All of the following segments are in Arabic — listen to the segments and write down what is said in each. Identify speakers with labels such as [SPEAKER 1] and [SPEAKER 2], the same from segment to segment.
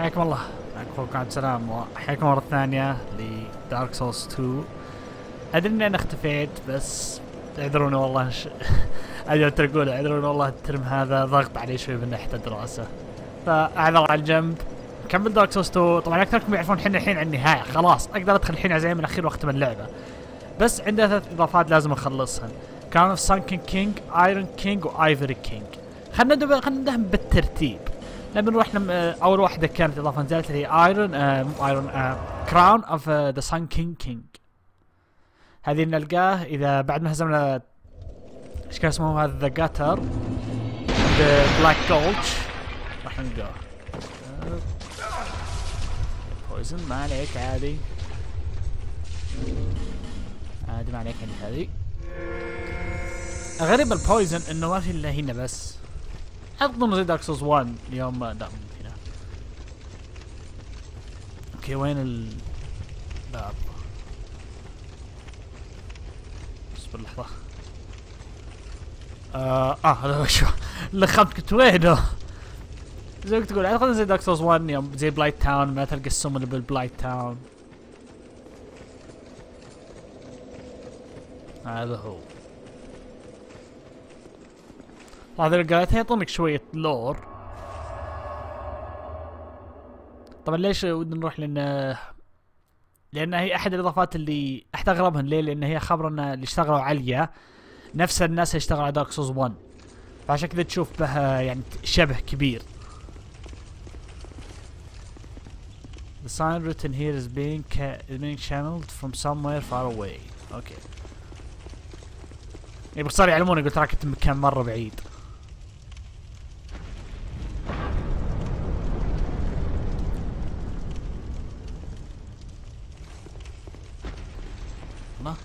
[SPEAKER 1] حياكم الله. معكم اخوكم عبد السلام وحياكم مرة ثانية ل Dark Souls 2 أدري اني أنا اختفيت بس اعذروني والله ش... أجل تقول اعذروني والله ال term هذا ضغط علي شوي من ناحيه الدراسه فأعذر على الجنب. كمل Dark Souls 2 طبعا أكثركم يعرفون إحنا الحين على النهاية. خلاص أقدر أدخل الحين على زي من الاخير وأختم اللعبة. بس عندها ثلاث إضافات لازم أخلصها. Crown of Sunken King Iron King و Ivory King خلينا خلينا نبدأهم بالترتيب. لما نروح لم آه، أول واحدة كانت إضافة نزلت هي Iron آه مو Iron Crown of the Sunken King King هذه نلقاه إذا بعد ما هزمنا إيش كان اسمه هذا؟ The Gutter Black Gulch راح نلقاه. poison ما عليك عادي. عادي ما عليك عندي هذه غريب ال poison إنه ما في إلا هنا بس. اظن زي Dark Souls 1 يوم ما لا هنا okay وين الباب؟ اصبر لحظة آه, آه هذا شو؟ لخمت كنت وينه؟ زي ما تقول أعتقد زي Dark Souls 1 يوم زي Blighttown ما تلقى السم إلا بال Blighttown هذا هو. هذا قالت يعطونك شوية لور طبعا ليش ودنا نروح لأن لأن هي أحد الإضافات اللي أحد أغربهن ليه لأن هي خبر ان اللي اشتغلوا عليها نفس الناس اللي اشتغلوا على دارك سوز 1 فعشان كذا تشوف بها يعني شبه كبير The sign written here is being is being channeled from somewhere far away. أوكي. يعني باختصار يعلموني قلت ترى كنت بمكان مرة بعيد. الله.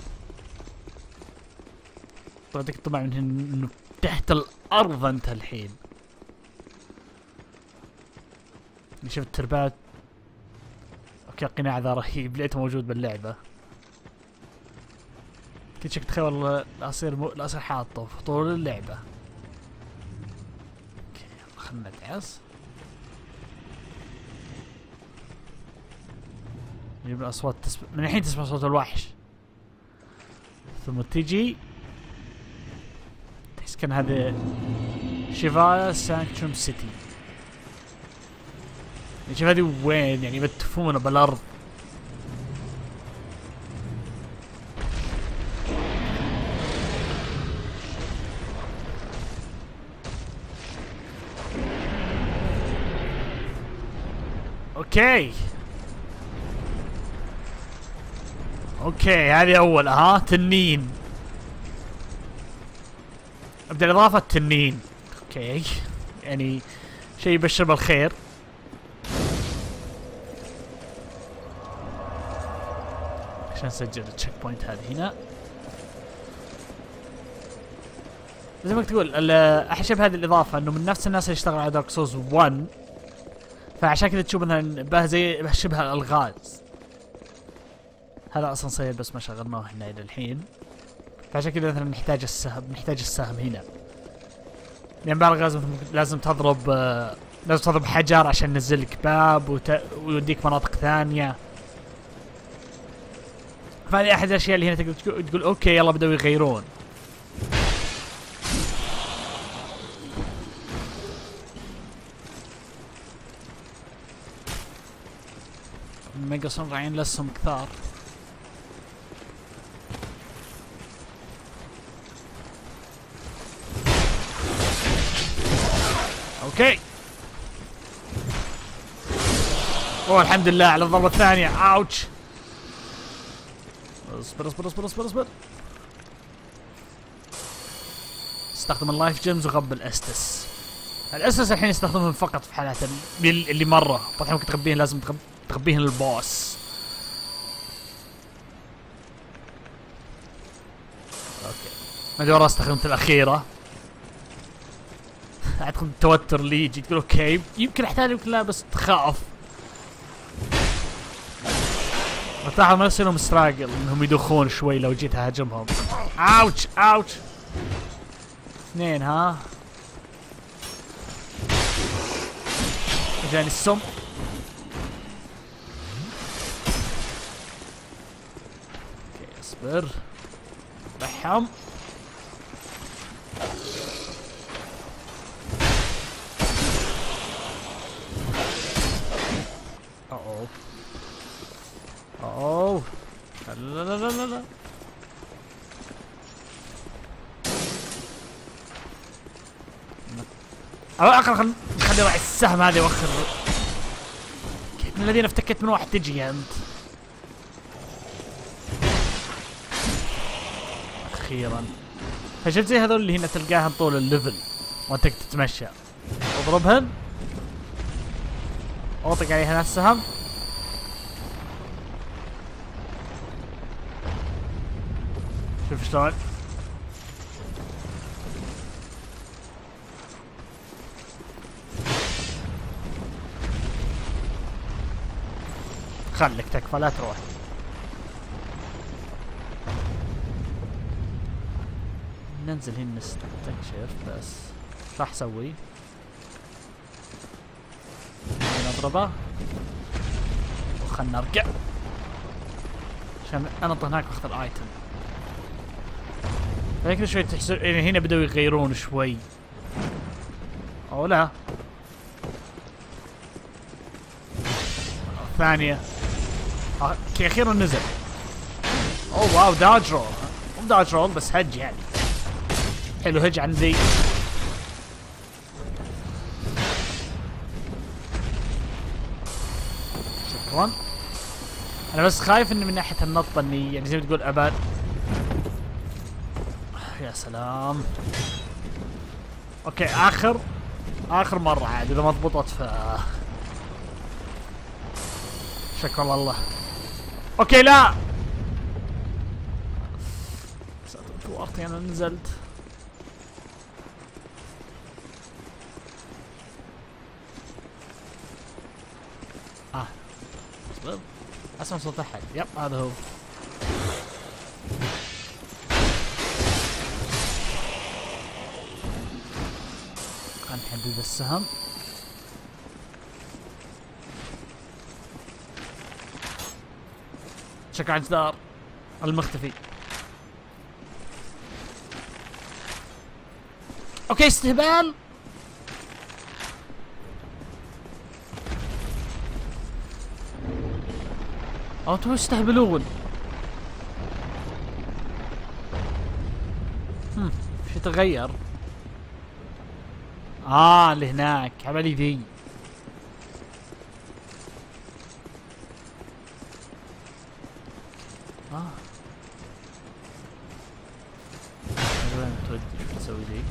[SPEAKER 1] طلعتك طبعا إنه تحت الأرض أنت الحين. شفت تربات. okay القناع ذا رهيب. لقيته موجود باللعبة. كنت شك تخيل والله اصير مو... اصير حاطه في طول اللعبة. okay خلنا ندعس نجيب الأصوات تسمع من الحين تسمع صوت الوحش. ثم تجي تحس كان هذا Shulva Sanctum City شوف هذه وين يعني مدفونة بالأرض. okay okay هذه أول. ها تنين. ابدا الاضافه تنين okay. يعني شيء يبشر بالخير. عشان نسجل ال checkpoint هذه هنا. زي ما تقول احسب هذه الإضافة إنه من نفس الناس اللي اشتغلوا على Dark Souls 1 فعشان كذا تشوف مثلا زي شبه الالغاز هذا أصلا صير بس ما شغلناه هنا إلى الحين. فعشان كذا مثلا نحتاج السهم نحتاج السهم هنا. لأن بعض الالغاز مثلاً لازم تضرب آه، لازم تضرب حجر عشان ينزل لك باب وت... ويوديك مناطق ثانية. فهذه أحد الأشياء اللي هنا تقدر تقول, okay يلا بدأوا يغيرون. ميجا صنعين لسهم كثار okay. أوه الحمد لله على الضربة الثانية. ouch. اصبر اصبر اصبر اصبر اصبر. استخدم ال lifegems وغب ال Estus. ال Estus الحين يستخدمهم فقط في حالات ال- اللي مرة. طبعا ممكن تغبيهن لازم تغب تغبيهن لل boss. okay. ما أدري استخدمت الأخيرة. اعتقد التوتر اللي يجي تقول okay يمكن أحتاج يمكن لا بس تخاف. تلاحظ نفسي انهم سراجل إنهم يدخون شوي لو جيت أهاجمهم. اوتش اوتش اثنين ها. جاني السم. okay اصبر. رحم. أو أقل خل خلي راعي السهم هذا يوخر. كيف من الذين افتكت من واحد تجي أنت؟ أخيرا. فشفت زي هذول اللي هنا تلقاهم طول الليفل. وانت تتمشى. اضربهن اطق عليها السهم. شوف شلون. خليك تكفى لا تروح. ننزل هنا نستكشف بس راح أسوي؟ نضربه. وخلنا نرجع. عشان انط هناك وأخذ الآيتم. هيك شوي تحسب يعني هنا بدأوا يغيرون شوي. أو لا. ثانية. أخيرا نزل. أوه واو داج رول مو داج رول بس هج يعني. حلو هج عن شكرا. أنا بس خايف إني من ناحية النطة اني يعني زي ما تقول ابد يا سلام. أوكي اخر آخر مرة عاد إذا ما ضبطت ف شكرا الله أوكي لا. ورطي أنا نزلت آه. اصبر أسمع صوت أحد. يب هذا هو. خلينا نحدد السهم. شكل جدار المختفي. أوكي استهبال. أو أنتم يستهبلون. هم شو تغير؟ آه اللي هناك عملي ذي آه وين تودي شو تسوي ذي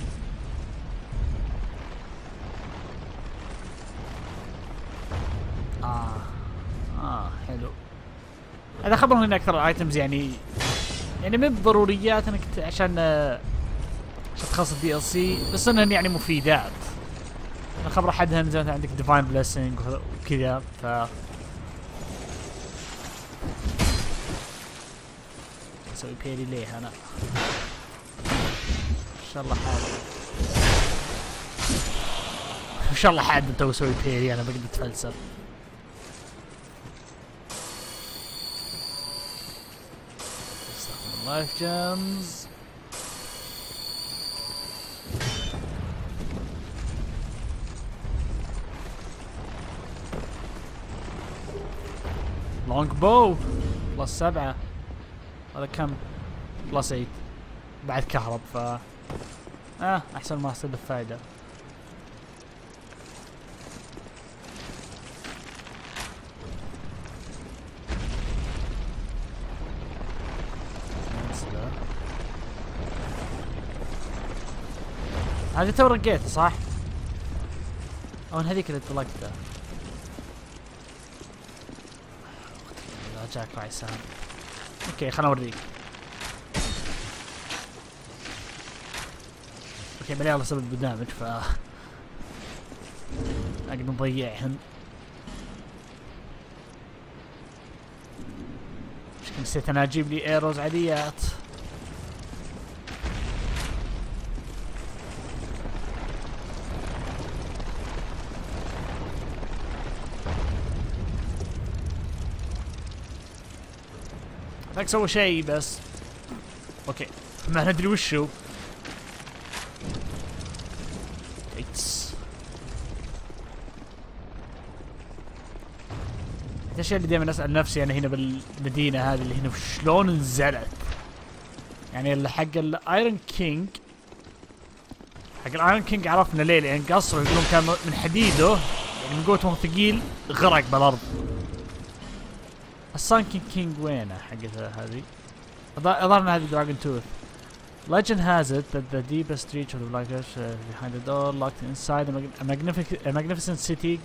[SPEAKER 1] آه آه حلو هذا خبر هنا أكثر الايتمز يعني يعني مو بضروريات إنك ت- عشان آه، عشان تخلص الدي ال سي بس إنهن يعني مفيدات. الخبر احدهم زي مثلا عندك ديفاين بليسنج وكذا ف أسوي بيري ليه أنا؟ إن شاء الله حاد. إن شاء الله حاد تو أسوي بيري أنا بقدر أتفلسف. ال lifegems long bow plus سبعة هذا كم؟ plus 8 بعد كهرب ف آه أحسن ما أحسب الفائدة هذه تو رقيته صح؟ أو هذيك اللي طلقته جاك راعي أوكي خلنا أوريك. أوكي بعدين الله سبب برنامج ف أقدر نضيعهن مشكلة نسيت أنا أجيب لي ايروز عاديات. ذاك سوى شيء بس. okay. ما ندري وشو. أحد الاشياء اللي دائما أسأل نفسي أنا هنا بالمدينة هذه اللي هنا شلون نزلت يعني حق ال Iron King حق ال Iron King عرفنا ليه لأن قصره يقولون كان من حديده يعني من قوتهم ثقيل غرق بالأرض. السانكين كينج وينه حقتها هذه ان هذه دراجون توث Legend has it that the deepest reach of the Black Earth uh, behind the door locked inside a, mag a, magnific a magnificent city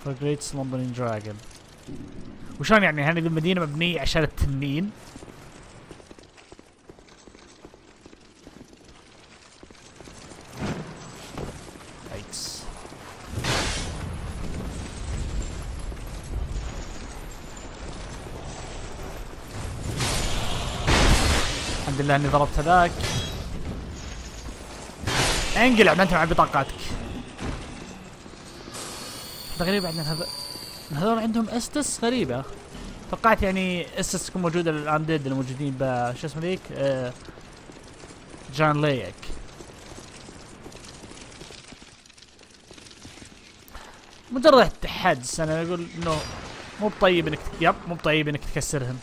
[SPEAKER 1] for a great slumbering dragon. وشلون يعني هذه المدينة مبنية عشان التنين؟ الحمد لله اني ضربت هذاك. انقلع ما أنت مع بطاقاتك. هذا غريب عندنا هذا هذول عندهم استس غريبة. توقعت يعني استس تكون موجودة للأنديد الموجودين ب شو اسمه ذيك؟ آه جان ليك. مجرد حدس أنا أقول إنه مو بطيب إنك يب مو بطيب إنك تكسرهم.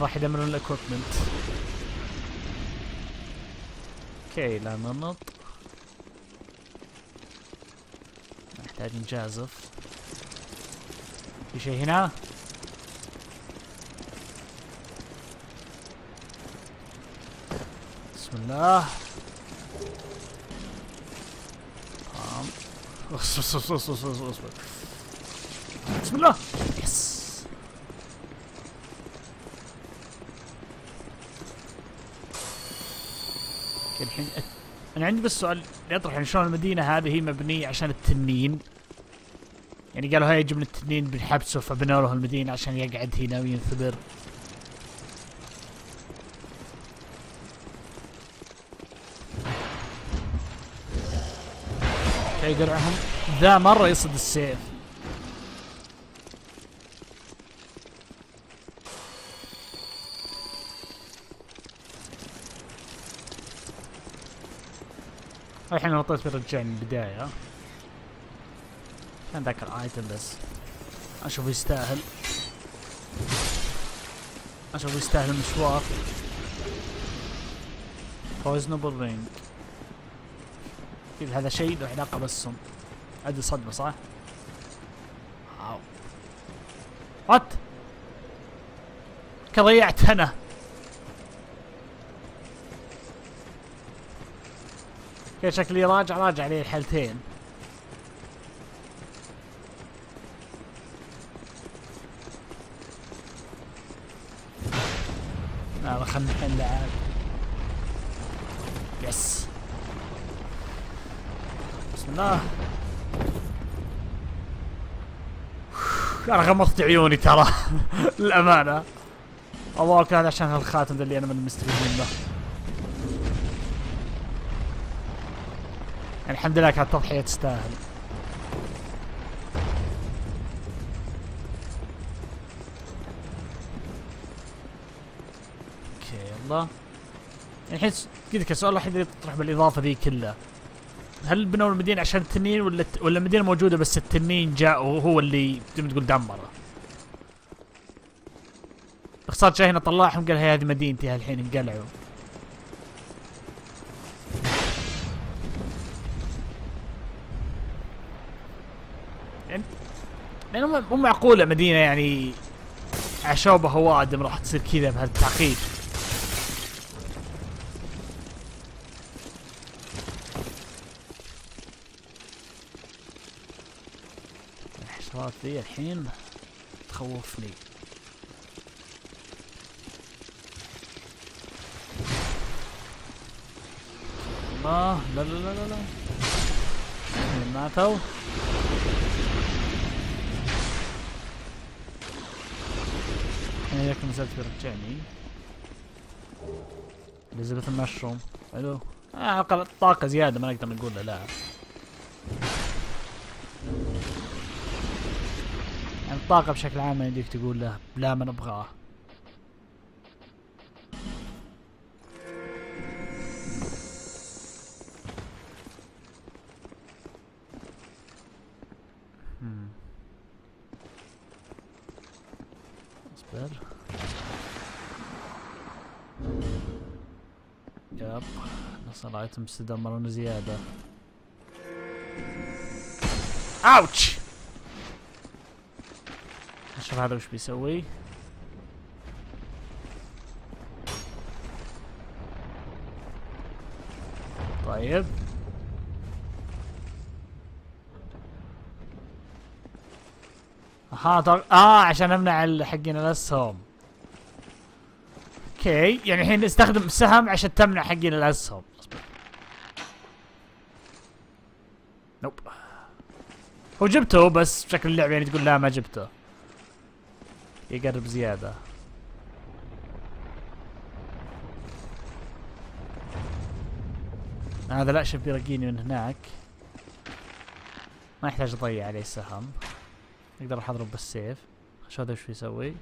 [SPEAKER 1] راح يدمرون ال equipment okay لا ننط. نحتاج نجازف في شيء هنا؟ بسم الله. اصبر اصبر اصبر اصبر بسم الله يس الحين أنا عندي بس سؤال يطرح يعني شلون المدينة هذه هي مبنية عشان التنين؟ يعني قالوا هاي من التنين بنحبسه فبنوا له المدينة عشان يقعد هنا وينثبر. okay قرعهم ذا مرة يصد السيف. الحين نطيت بيرجعني من البداية. كان ذاك ال item بس. أشوف يستاهل. أشوف يستاهل المشوار. بويزنبل رينج أكيد هذا شيء له علاقة بالسم ادي صدمة صح؟ واو. وات كضيعت أنا. كيف شكلي راجع راجع لي الحالتين لا خلنا نحل عاد يس. بسم الله. أنا غمضت عيوني ترى. للأمانة. الله كان عشان هالخاتم ذا اللي أنا من مستفيد منه الحمد لله كانت تضحية تستاهل. أوكي يلا. الحين كذا السؤال الوحيد اللي يطرح بالإضافة ذي كلها هل بنوا المدينة عشان التنين ولا ولا المدينة موجودة بس التنين جاء وهو اللي زي ما تقول دمره؟ باختصار جاي هنا طلعهم قال هي هذه مدينتي الحين انقلعوا. لأنه مو معقولة مدينة يعني عشوبة هوادم راح تصير كذا بهالتعقيد. الحشرات ذي الحين تخوفني. الله لا لا لا لا لا. ماتوا. اياك نزلت بيرجعني اليزابيث المشروم. حلو. آه على الأقل طاقة زيادة ما نقدر نقول لا. يعني الطاقة بشكل عام يمديك تقول له لا ما نبغاه نصل ايتم استدمرنا زيادة. أوتش! نشوف هذا وش بيسوي. طيب. أها طب آه عشان امنع حقين الأسهم. أوكي يعني الحين استخدم سهم عشان تمنع حقين الأسهم اصبر نوب هو جبته بس بشكل اللعبة يعني تقول لا ما جبته. يقرب زيادة. هذا لا شوف بيرقيني من هناك. ما يحتاج أضيع عليه سهم. أقدر أروح اضرب بالسيف. شو هذا وش بيسوي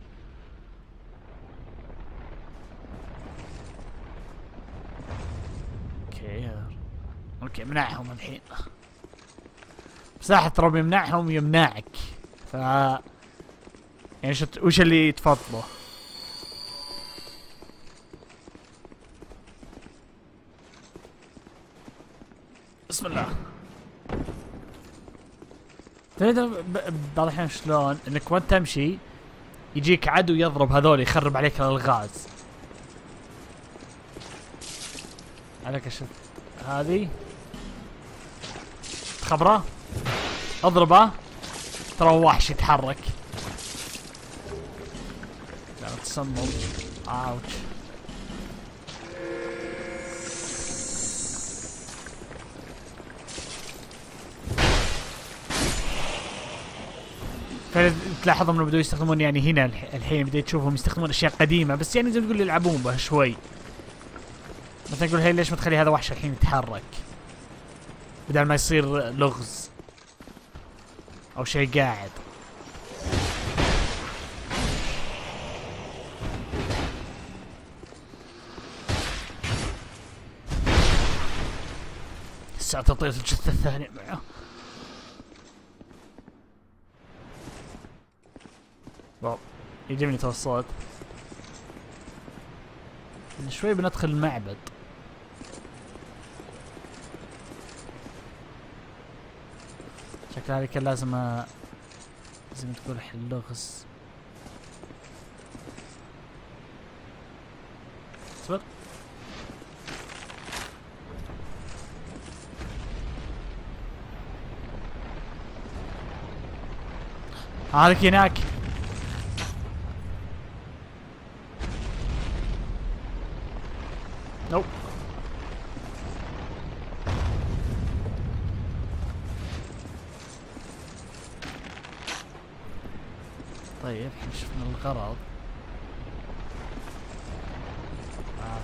[SPEAKER 1] أوكي أوكي منعهم الحين. مساحة رب يمنعهم يمنعك. ف يعني شت... وش اللي تفضله؟ بسم الله. تدري بعض الأحيان شلون؟ إنك وأنت تمشي يجيك عدو يضرب هذول يخرب عليك الألغاز. عليك شفت هذه؟ خبرة؟ اضربه. ترى وحش يتحرك. لا تصمم اوتش فتلاحظ انهم بدوا يستخدمون يعني هنا الح- الحين بديت تشوفهم يستخدمون أشياء قديمة بس يعني زي ما تقول يلعبون بها شوي. مثلا يقول هي ليش ما تخلي هذا وحش الحين يتحرك؟ بدل ما يصير لغز. أو شيء قاعد. الساعة تطير الجثة الثانية معه. واو يعجبني تو الصوت. شوي بندخل المعبد. كان لازم ما تقول احل لغز اصبر هذاك هناك نوب طيب إحنا شفنا الغرض آه.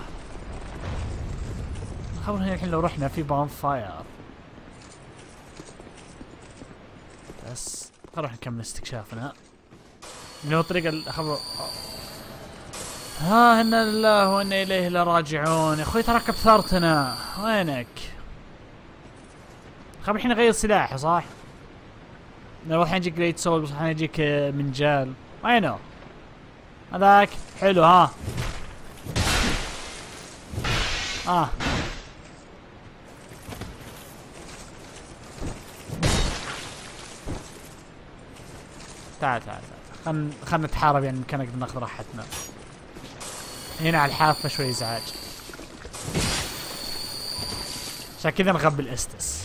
[SPEAKER 1] خبر هنا الحين لو رحنا في بام فاير بس خلينا نروح نكمل استكشافنا. من هو الطريقة الخبر ها إنا لله وإنا إليه لراجعون. يا أخوي تراك بثرتنا وينك؟ خب الحين غير سلاح صح؟ لو الحين يجيك جريت سول بس الحين يجيك آه، منجال. وينه؟ هذاك حلو ها. آه. تعال تعال خلنا خلنا نتحارب يعني مكان نقدر ناخذ راحتنا. هنا على الحافة شوي ازعاج عشان كذا نغبي الاستس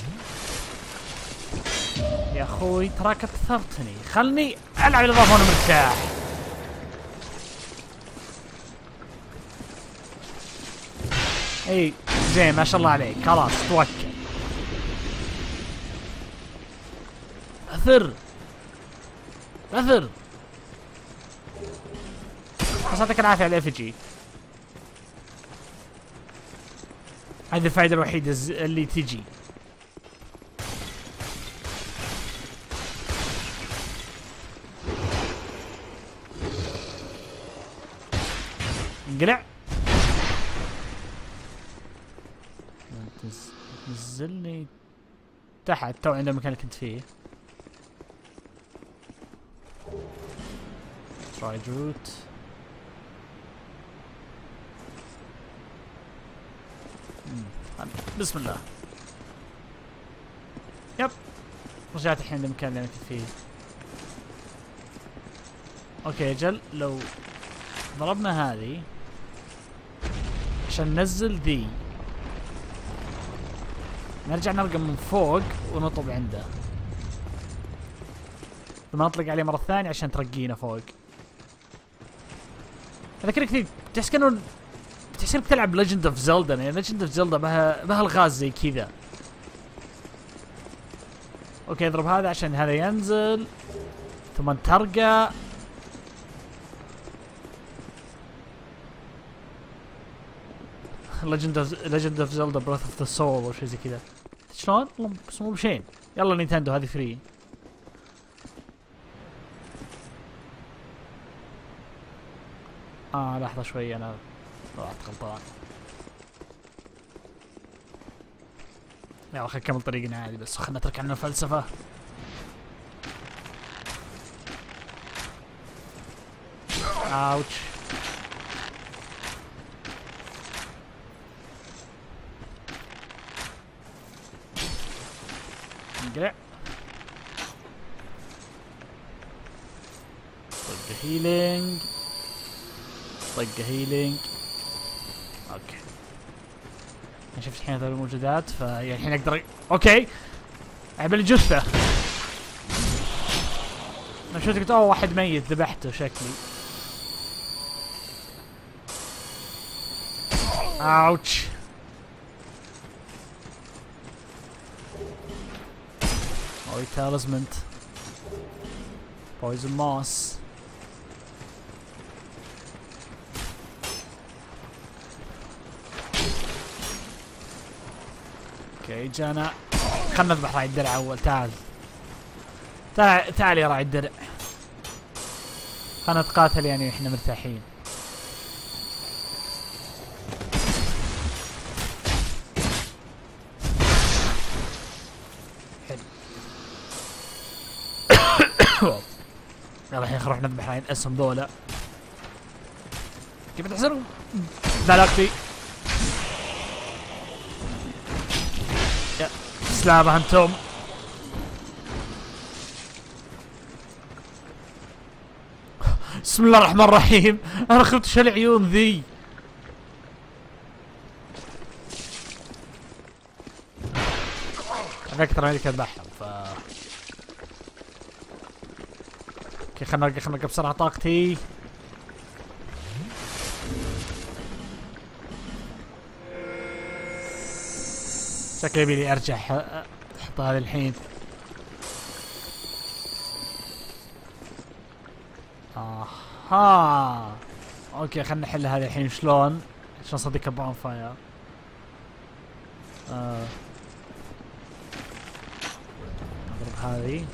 [SPEAKER 1] يا أخوي تراك اثرتني خلني ألعب الاضافة وأنا مرتاح إي زين ما شاء الله عليك. خلاص توكل. أثر. عذر بس يعطيك العافية على الاف جي هذه الفائدة الوحيدة اللي تجي. انقلع. نزلني تحت تو عند المكان اللي كنت فيه. dried root بسم الله. yep. رجعت الحين للمكان اللي أنا كنت فيه. okay جل لو ضربنا هذه عشان ننزل ذي. نرجع نرقى من فوق ونطب عنده. ثم نطلق عليه مرة ثانية عشان ترقينا فوق. كذا كثير تحس كأنه تحس إنك تلعب Legend of Zelda يعني Legend of Zelda بها بها الغاز زي كذا. okay اضرب هذا عشان هذا ينزل ثم ترقى. Legend of Legend of Zelda Breath of the Soul أو شيء زي كذا. شلون؟ بس مو بشين. يلا Nintendo هذه free آه لحظة شوي أنا طلعت غلطان. يلا خلينا نكمل طريقنا عادي بس خلينا نترك عنه الفلسفة. ouch انقلع طق healing طق healing okay أنا شفت الحين هذول الموجودات فيعني الحين أقدر okay. عبالي جثة أنا شفت قلت أوه واحد ميت ذبحته شكلي. أوتش. اوي تالزمنت بويزن موس أوكي جانا. خلنا نذبح راعي الدرع أول. تعال. تعال تعال يا راعي الدرع. خلنا نتقاتل يعني إحنا مرتاحين. يلا الحين نروح نذبح راعي الاسهم ذولا كيف تحسنوا؟ لا لا كفي سلامة أنتم. بسم الله الرحمن الرحيم. أنا خفت شو العيون ذي. أنا أكثر من اذبحهم ف أوكي خلنا خلنا بسرعة طاقتي. شكلي يبيلي أرجع أحط هذا الحين. آها. okay خلنا نحل هذا الحين. شلون؟ عشان صديق bonfire آه. أضرب هذه.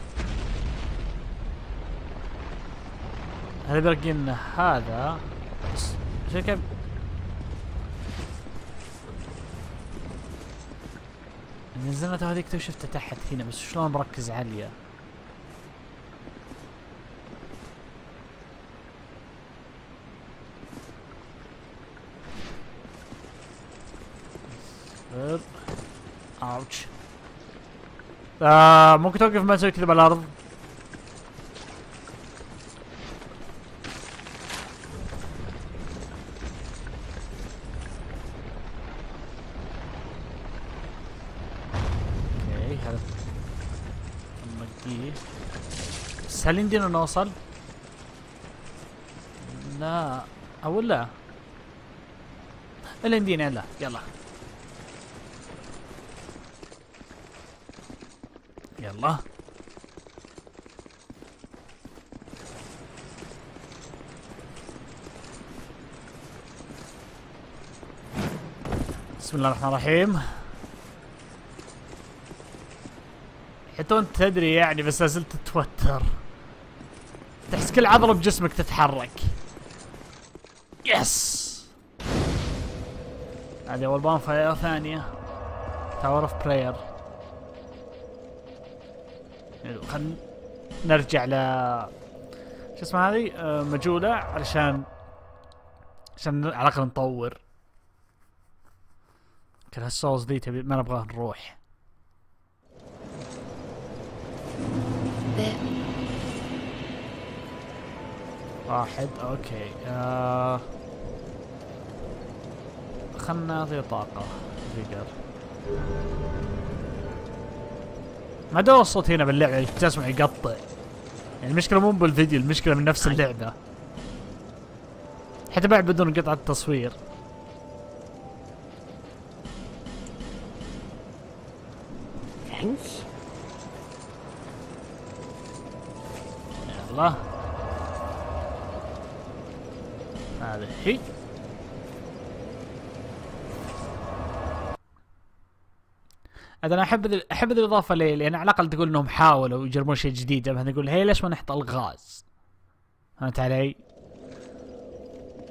[SPEAKER 1] هذا بيرقي هذا. بس شوف تو هذيك تو شفته تحت هنا بس شلون مركز عالية اصبر. ouch آه ممكن توقف ما تسوي كذا بالأرض هل يمدينا نوصل؟ لا. أو لا. إلا يمدينا لا. يلا. يلا. بسم الله الرحمن الرحيم. حتى وأنت تدري يعني بس لازلت تتوتر كل عضلة بجسمك تتحرك. yes هذه أول bonfire ثانية. Tower of Prayer خلينا نرجع ل شو اسمها هذه؟ آه، Majula علشان عشان على الأقل نطور. كل هال souls ذي تبي ما نبغاه نروح. واحد okay. آه خلنا نعطيه طاقة vigor. ما أدري الصوت هنا باللعبة يعني تسمع يقطع. يعني المشكلة مو بالفيديو المشكلة من نفس اللعبة. حتى بعد بدون قطعة تصوير
[SPEAKER 2] Thanks.
[SPEAKER 1] يلا. هذا أنا أحب ذي- أحب الإضافة ليه؟ لأن على الأقل تقول إنهم حاولوا يجربون شيء جديد مثلا يقول هي ليش ما نحط الغاز؟ فهمت علي؟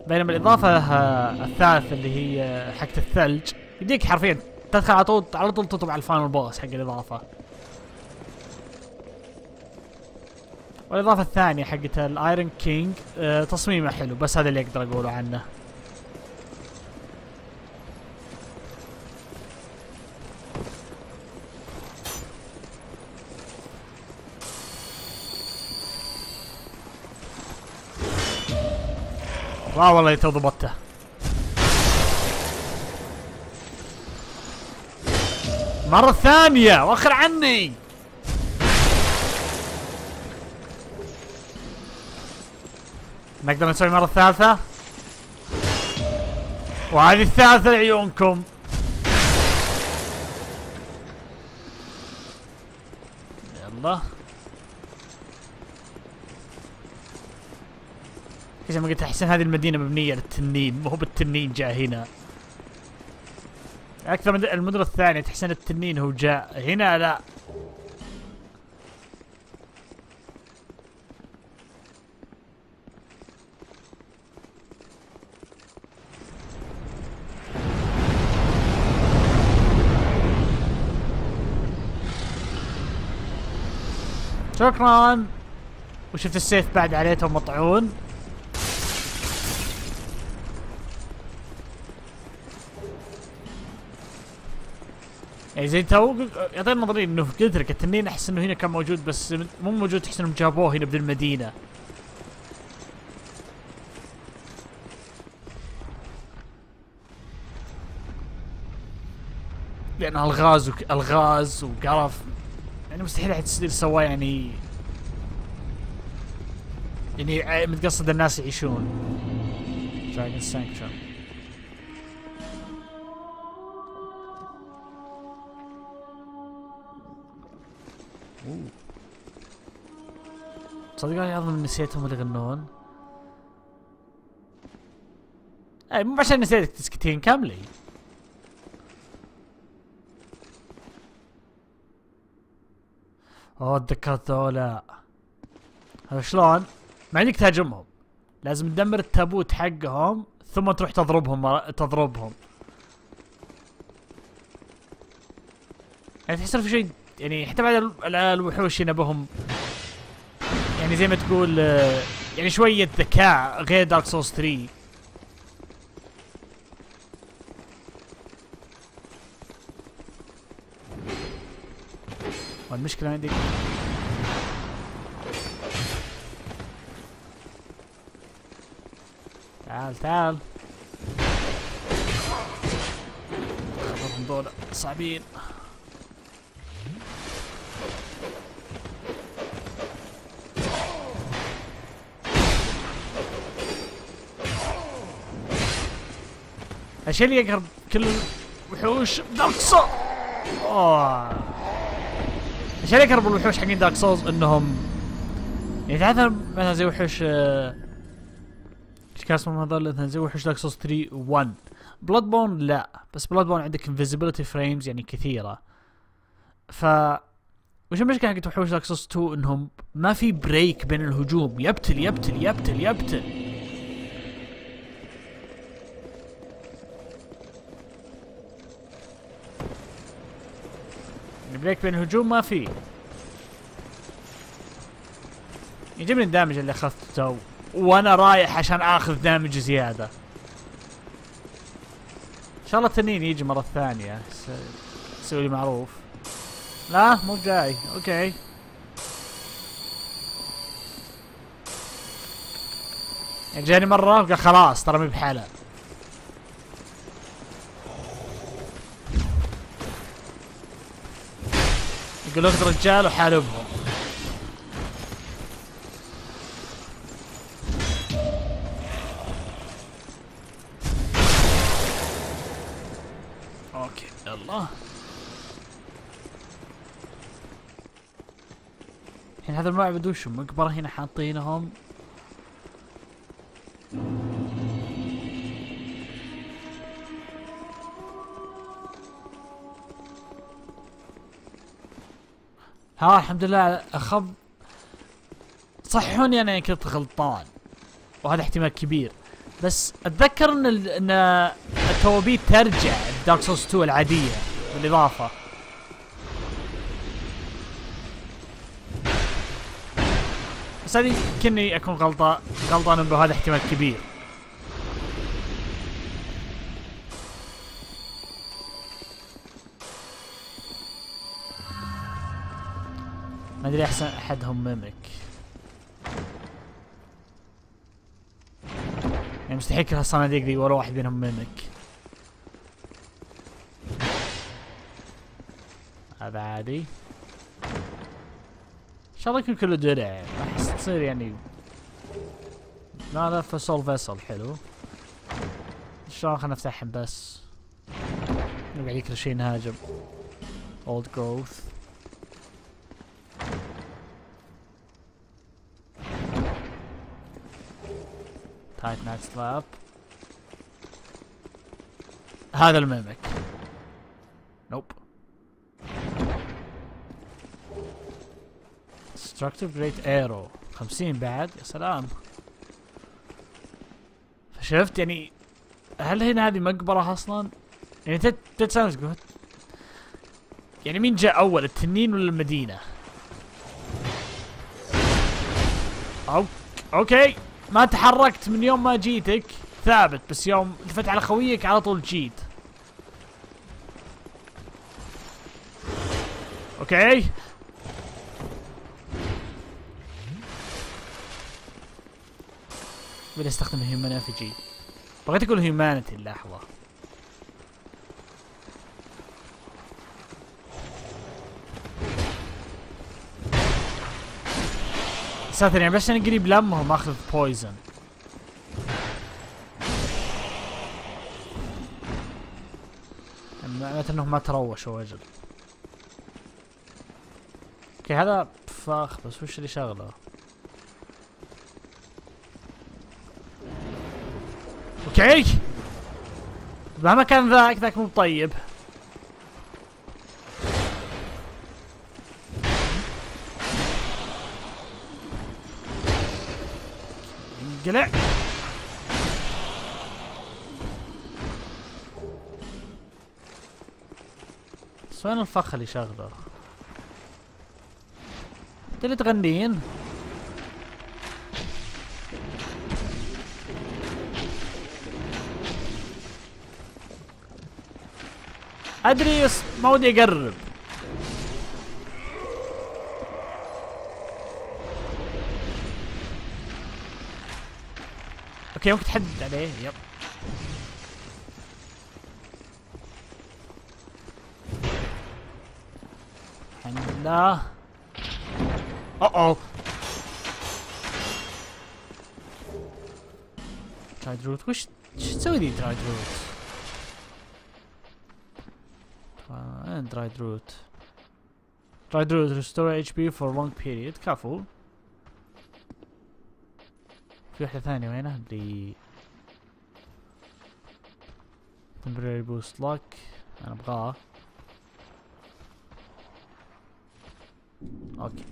[SPEAKER 1] بينما الإضافة آه، الثالثه اللي هي آه، حقت الثلج يديك حرفيا تدخل على طول على طول تطب على ال final boss حق الإضافة. والإضافة الثانية حقت ال Iron King آه، تصميمه حلو بس هذا اللي أقدر أقوله عنه. لا والله تو ضبطته مرة ثانية وخر عني نقدر نسوي مرة ثالثة؟ وهذه الثالثة لعيونكم. يلا. زي ما قلت أحسن هذه المدينة مبنية للتنين مو بالتنين جاء هنا. أكثر من المدن الثانية تحسن التنين هو جاء هنا؟ لا. شكرا. وشفت السيف بعد عليته مطعون. يعني زي تو يعطيني نظرية إنه قلت لك التنين أحس إنه هنا كان موجود بس مو موجود تحس إنهم جابوه هنا بالمدينة لأن الغاز وك... الغاز وقرف. يعني مستحيل أحد سواه يعني. يعني متقصد الناس يعيشون. Dragon Sanctum. تصدق أنا أظن نسيتهم اللي يغنون. اي مو عشان نسيتك تسكتين كاملي اوه تذكرت ذولا هذا شلون؟ ما عندك تهاجمهم. لازم تدمر التابوت حقهم ثم تروح تضربهم تضربهم. يعني تحس في شيء يعني حتى بعد ال- الوحوش هنا بهم. يعني زي ما تقول آه، يعني شوية ذكاء غير دارك سولز 3 والمشكلة عندي تعال تعال. خبرهم دول صعبين. اللي يقهر كل الوحوش Dark أوه. الشيء اللي يقهر بالوحوش حقين Dark Souls إنهم يعني تعرف مثلا زي وحوش إيش كان اسمهم هذول؟ مثلا زي وحوش Dark Souls 3 و 1 Bloodborne لا بس Bloodborne عندك invincibility frames يعني كثيرة. ف وش المشكلة حقت وحوش Dark Souls 2 إنهم ما في break بين الهجوم. يبتل يبتل يبتل يبتل. يعني break بين الهجوم ما في. يجيبني ال damage اللي اخذته تو وأنا رايح عشان آخذ damage زيادة. إن شاء الله التنين يجي مرة ثانية. س- سوي لي معروف. لا مو جاي. okay. يعني جاني مرة وقال خلاص ترى مي بحالة. لك رجال وحاربهم أوكي. يلا. الحين هذا المعبد وشو مقبرة هنا حاطينهم. ها الحمد لله. اخذ صحوني أنا كنت غلطان وهذا احتمال كبير. بس أتذكر إن. إن التوابيت ترجع دارك سوس 2 العادية بالإضافة. بس هذه كني أكون غلطان غلطان بهذا احتمال كبير. أدري أحسن أحدهم ميمك يعني مستحيل كل هالصناديق ذي ولا واحد منهم ميمك هذا عادي. إن شاء الله يكون كله درع. أحس تصير يعني لا فسول فيسل حلو. شلون خلنا نفتحهم بس. نقعد كل شيء نهاجم. اولد جروث تايت نايت سلاب هذا الميمك. نوب destructive great arrow. 50 بعد يا سلام. فشفت يعني هل هنا هذه مقبرة أصلا؟ يعني تت تت sounds good يعني مين جاء أول التنين ولا المدينة؟ أو okay. ما تحركت من يوم ما جيتك. ثابت بس يوم دفت على خويك على طول جيت. okay؟ بدي استخدم ال human effigy بغيت أقول humanity اللحظة. ساتر يعني بس أنا قريب لمهم أخذ poison معناته إنهم ما تروشوا أجل okay هذا فخ بس وش اللي شغله؟ أوكي. مهما كان ذاك ذاك مو طيب انقلع بس وين الفخ اللي شغله؟ انت اللي تغنين؟ أدري بس ما ودي أقرب أوكي ممكن تحدد عليه يب الحمد لله اوه dried root وش وش تسوي ذي dried root؟ and dried root. Dried root restore HP for long period. كفو. في واحدة ثانية وينها اللي temporary boost luck أنا ابغاه okay.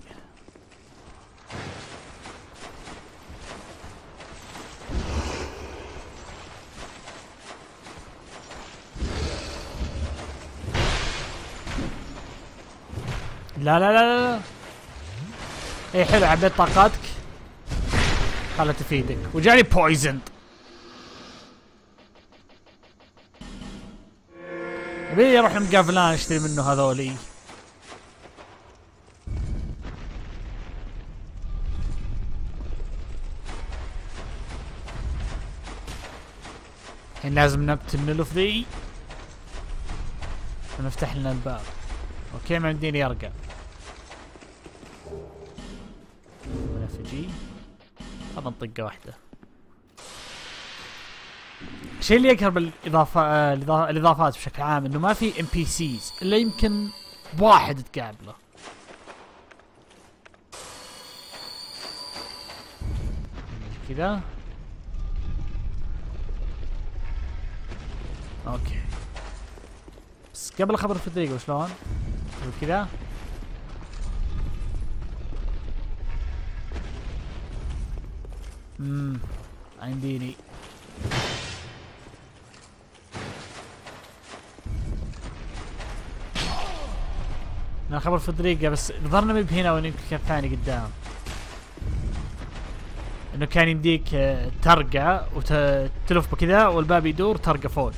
[SPEAKER 1] لا لا لا لا اي حلو عبيت طاقاتك. خلها تفيدك. وجاني بويزند أبي أروح المقافلان اشتري منه هذولي. الحين لازم نبت النلف ذي ونفتح لنا الباب. okay ما يمديني يرقى اظن طقه واحدة. الشيء اللي يقهر بالإضافة آه، الإضافات بشكل عام إنه ما في NPCs إلا يمكن واحد تقابله. كذا. أوكي. بس قبل اخبر في الطريقة وشلون؟ كذا. امم عنديني. أنا خبر في الطريقة بس نظرنا مب هنا ويمكن كان ثاني قدام. إنه كان يمديك آه، ترقى وتلف بكذا والباب يدور ترقى فوق.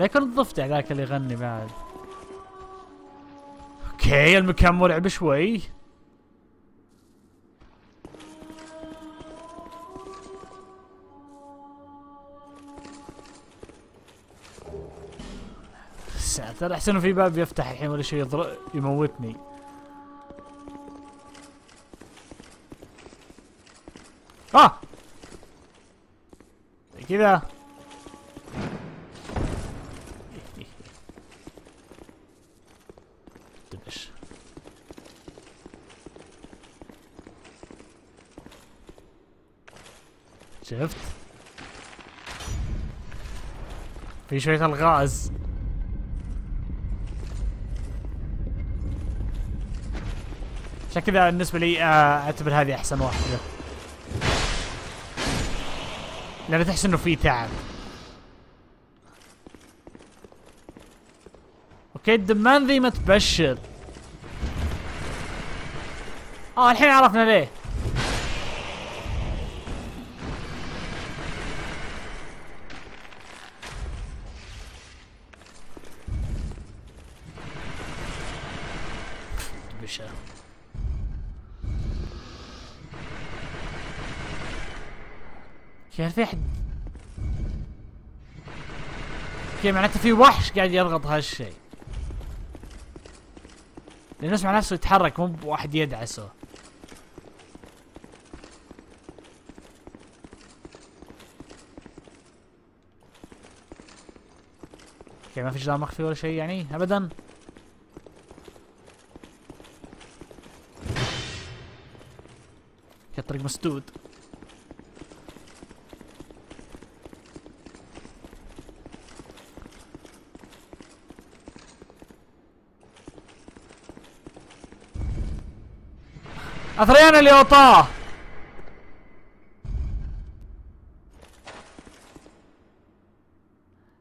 [SPEAKER 1] لا يكون الضفدع ذاك اللي يغني بعد. أوكي المكان مرعب شوي. ساتر أحسن في باب يفتح الحين ولا شيء يضر... يموتني. آه! كذا. شفت؟ في شوية الغاز. عشان كذا بالنسبة لي آه، أعتبر هذه أحسن واحدة. لأن تحس إنه في تعب. أوكي الدمان ذي ما تبشر آه الحين عرفنا ليه. كيف في احد okay معناته في وحش قاعد يضغط هالشيء. لأنه اسمع نفسه يتحرك مو بواحد يدعسه. okay ما في جدار مخفي ولا شيء يعني؟ ابدا. الطريق مسدود. أثريان اللي اوطاه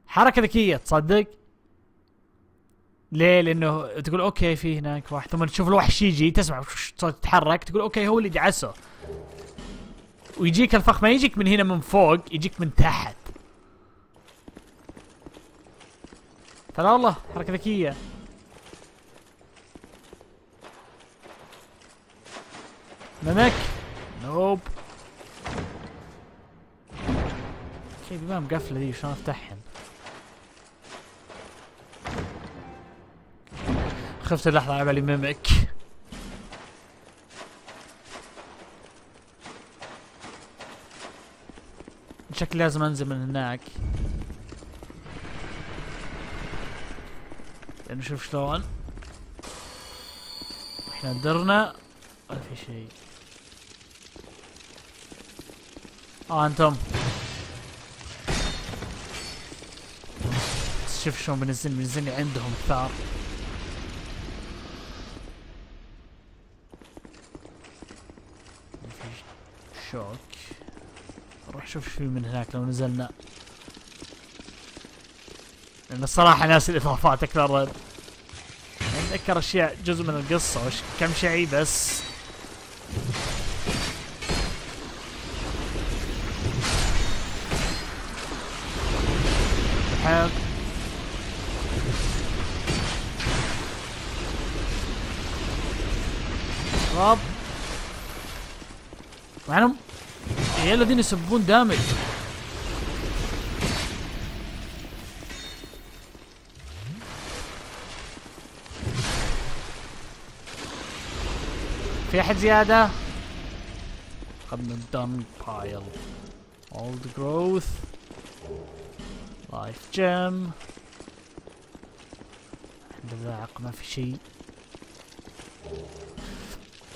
[SPEAKER 1] حركة ذكية تصدق؟ ليه؟ لأنه تقول أوكي في هناك واحد ثم تشوف الوحش يجي تسمع صوت تقول أوكي هو اللي دعسه ويجيك الفخ ما يجيك من هنا من فوق يجيك من تحت فلا والله حركة ذكية ممك نوب. أوكي بما مقفلة دي شلون افتحهن خفت اللحظة على بالي ميمك شكلي لازم أنزل من هناك. نشوف شلون. إحنا درنا. ما في شيء. آه أنتم شوف شلون بنزل بنزلني عندهم ثار. شوك. روح شوف شو في من هناك لو نزلنا. لأن الصراحة ناس الإضافات أكثر أتذكر اشياء جزء من القصة وش كم شيء بس. الذين يسببون دامج. في أحد زيادة؟ اخذنا الدن بايل all the growth. Life gem. الحمد لله عق ما في شيء.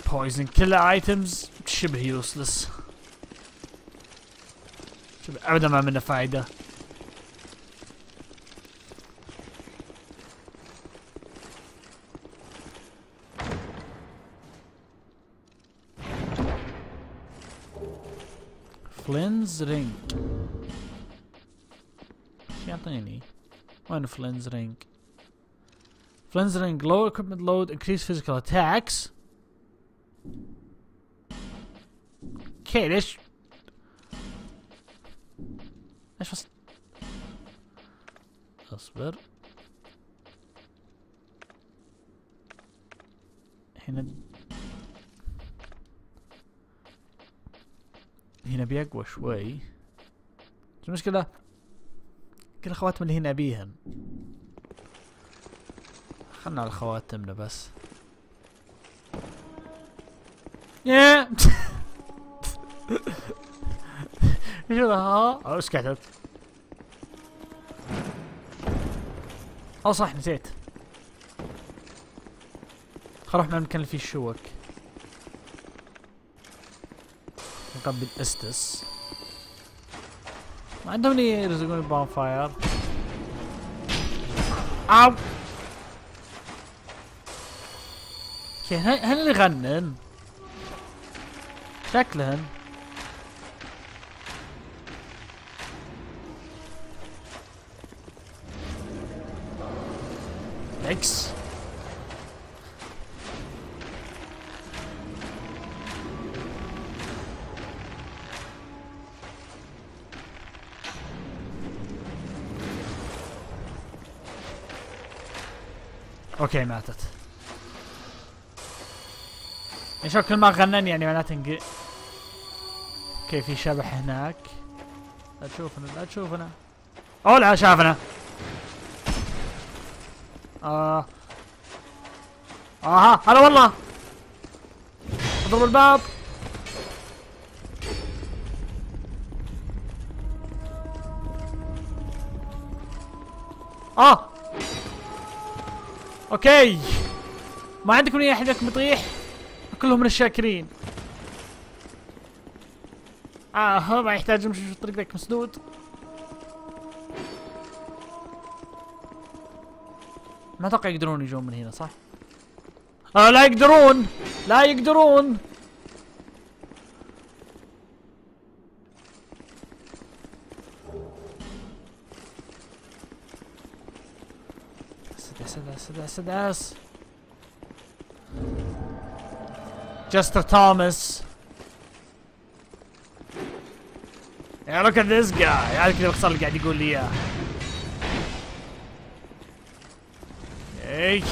[SPEAKER 1] Poison killer items. شبه useless. شبه ابدا ما منه فايدة Flynn's ring إيش يعطيني؟ وين Flynn's ring؟ Flynn's ring low equipment load increase physical attacks okay ليش؟ ليش بس اصبر. هنا. هنا بيقوى شوي. المشكلة؟ كل الخواتم اللي هنا ابيهن خلنا على خواتمنا بس. يا! إيش هذا ها؟ إيش كتبت؟ آه صح نسيت. خل نروح المكان اللي فيه الشوك. نقبل استس ما عندهم لي يرزقون البون فاير. أو! أوكي هن اللي غنن شكلهن. إكس أوكي ماتت. يعني شو كل ما غنن يعني معناته انق أوكي في شبح هناك؟ لا تشوفنا لا تشوفنا. أوه لا شافنا. آه. آها هلا والله. أضرب الباب. آه. أوكي. ما عندكم أي أحد لكم يطيح كلهم من الشاكرين. آه ما يحتاج يمشي في ذاك مسدود. ما أتوقع يقدرون يجون من هنا صح؟ آه لا يقدرون! لا يقدرون! أسد أسد أس. جستر توماس يا look at this guy. هذا كذا باختصار اللي قاعد يقول لي اياه أوكي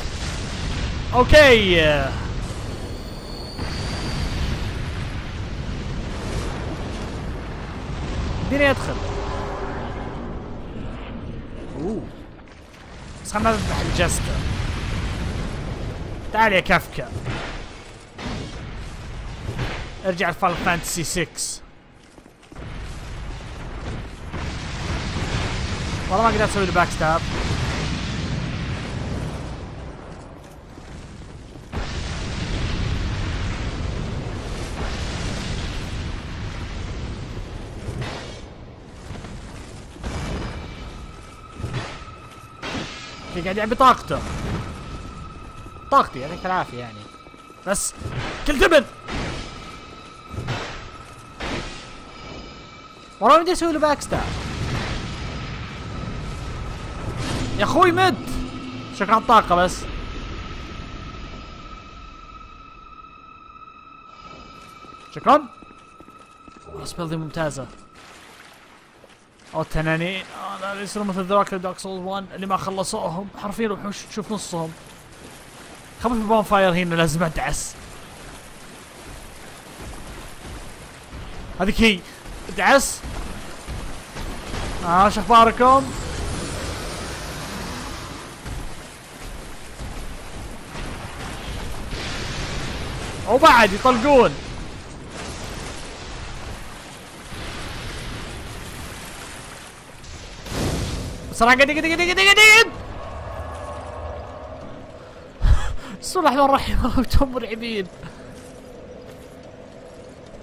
[SPEAKER 1] أوكي اديني أدخل. أوه. بس خلنا نذبح ال jester تعال يا كيفكا. ارجع ل Final Fantasy 6 والله ما قدرت أسوي له backstab. okay قاعد يعبي طاقته طاقتي يعطيك العافية يعني. بس كل تبن والله بدي أسوي له backstab يا أخوي مت شكرا على الطاقة بس. شكرا. والله دي ممتازة. أو التنانين آه لا يصيروا مثل ذولاك Dark Souls 1 اللي ما خلصوهم حرفيا وحوش تشوف نصهم. خبر في bonfire هنا لازم أدعس. هذيك هي. أدعس. آه شو أخباركم؟ وبعد يطلقون. بسرعة قد قد قد قد قد بسم الله الرحمن الرحيم أنتم مرعبين.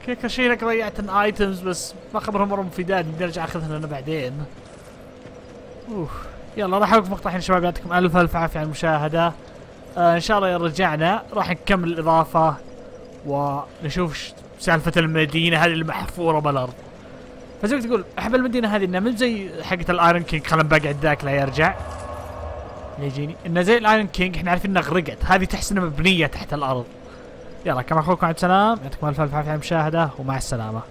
[SPEAKER 1] كيك اشيلك ضيعت الايتمز بس ما خبرهم مره مفيدات بدي ارجع أخذها أنا بعدين. أوه. يلا راح أوقف مقطع هنا شباب يعطيكم ألف ألف عافية على المشاهدة. آه إن شاء الله رجعنا راح نكمل الإضافة ونشوف سالفة المدينة هذه المحفورة بالأرض. فزي تقول أحب المدينة هذه إنها مو زي حقه ال Iron King خلنا بقعد ذاك لا يرجع. يجيني. إنه زي ال Iron King إحنا عارفين انها غرقت. هذه تحس انها مبنية تحت الأرض. يلا كما أخوكم؟ عبد السلام. يعطيكم ألف ألف عافية على المشاهده ومع السلامة.